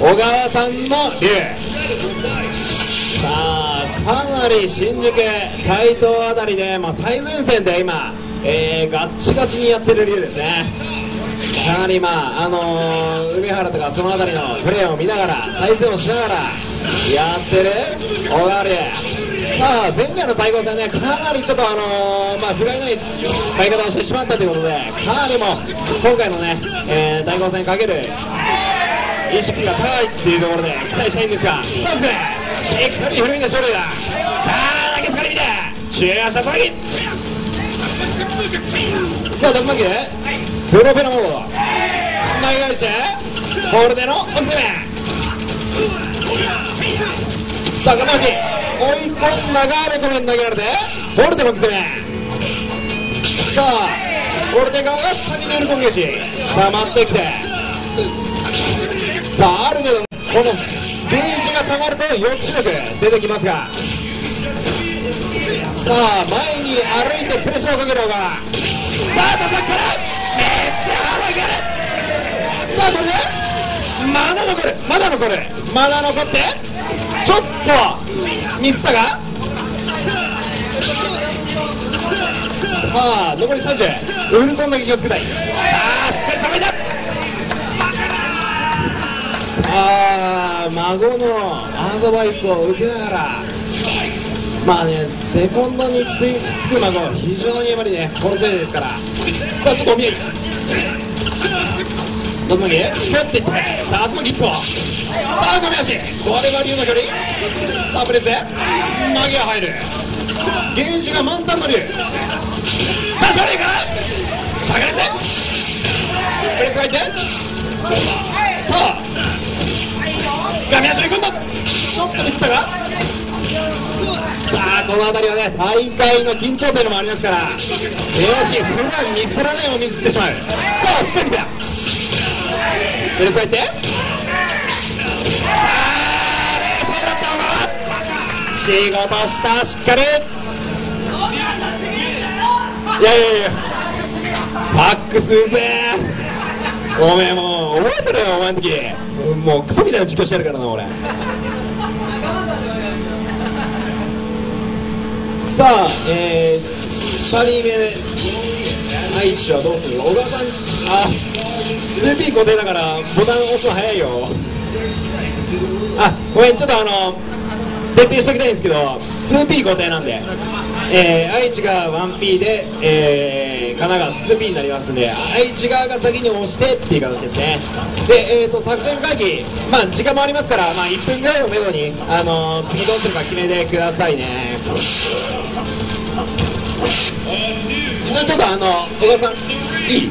小川さんの竜。さあかなり新宿台東あたりで、まあ、最前線で今、えー、ガッチガチにやってる竜ですね。かなりまああのー、海原とかその辺りのプレーを見ながら対戦をしながらやってる小川竜。さあ前回の対抗戦ねかなりちょっとあのー、まあ不甲斐ない買い方をしてしまったということでかなりも今回のね、えー、対抗戦かける意識が高いっていうところで期待したいんですが。ストップしっかり振り抜いた勝利だ。さあ投げつかり見て。中足たぎさあ竜巻プロペラモード。投げ返して。ホールでのおすすめ。さあ我慢し追い込んだがレコメン投げられて。ホールでのおすすめ。さあオルテガが先にいる攻撃溜まってきて。さあある程度このゲージが溜まると抑止力出てきますが。さあ前に歩いてプレッシャーをかける方が。さあ打席から。めっちゃ上がるさあこれで。まだ残る。まだ残る。まだ残って。ちょっとミスったがさあ残り30ウルコンだけ気をつけたい。さあさあ孫のアドバイスを受けながら。まあねセコンドにつつく孫非常にやっぱりねこのせいですから。さあちょっとお見合い竜巻光っていって。竜巻一歩。さあ亀足これが竜の距離。さあプレスで。投げが入る。ゲージが満タンの竜。さあ勝利か？らしゃがれて。プレスが入って。さあっとミスったが。さあこの辺りはね大会の緊張というのもありますから手足普段ミスらないをミスってしまう。さあしっかりだプレス入って。さあ冷静だった仕事したしっかり。いやいやいや。パックスうぜおめえもう覚えてろよお前の時。もうクソみたいな実況してやるからな俺。さあえー、2人目愛知はどうする小川さんあ 2P 固定だからボタン押すの早いよ。あごめんちょっとあの徹底しておきたいんですけど 2P 固定なんで、えー、愛知が 1P で、えー、神奈川 2P になりますんで愛知側が先に押してっていう形ですね。で、えーと、作戦会議まあ時間もありますから、まあ、1分ぐらいをめどに、あのー、次どうするか決めてくださいね。あちょっとあの小川さんいい？